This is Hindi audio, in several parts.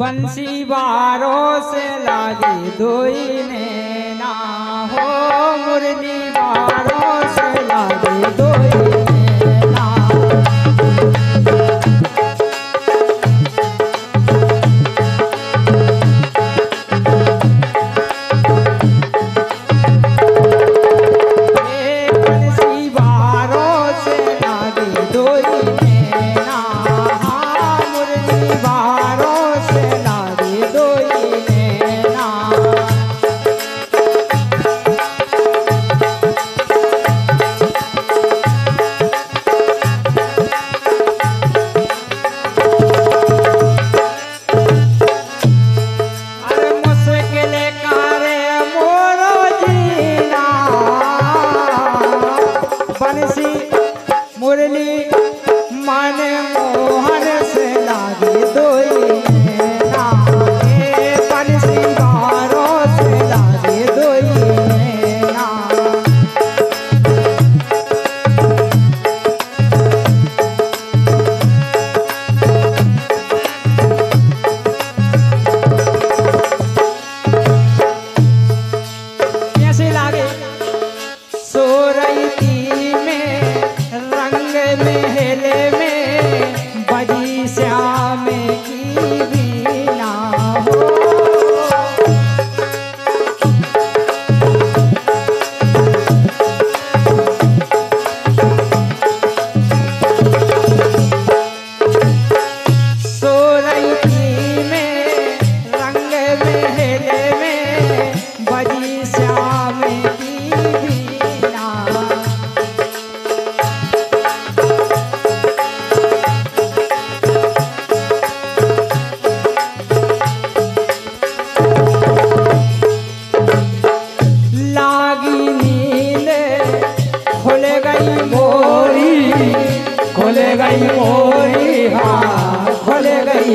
बंसी बारों से लागी दुई ने ना हो मुरली बारो से लागी दुई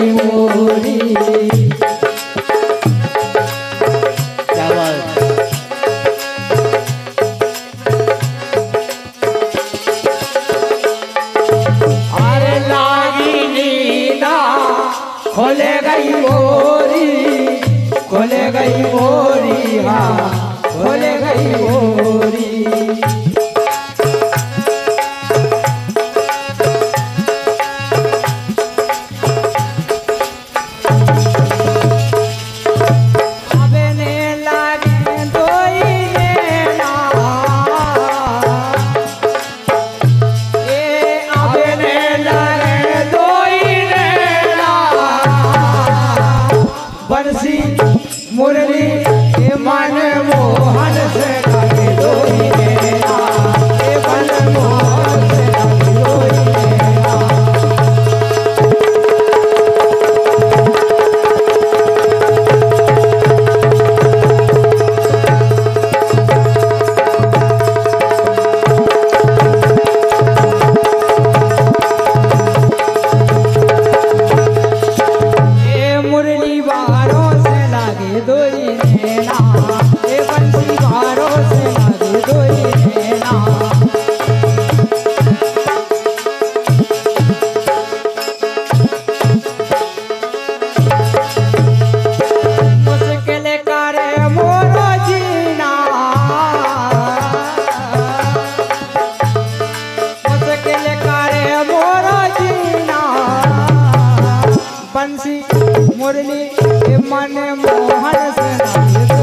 मोरी क्या बात खोले गई मोरी खोले गई मोरी हाँ खोले गई मोरी yeah. बंसी मुरली मन मोहन से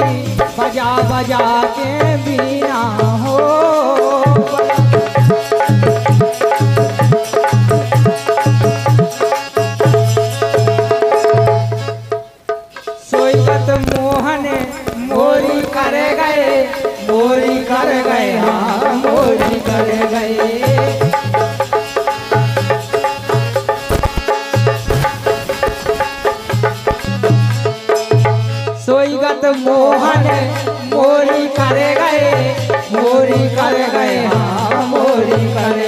बजा बजा मोहन मोरी कर गए मोरी कर गए हाँ मोरी कर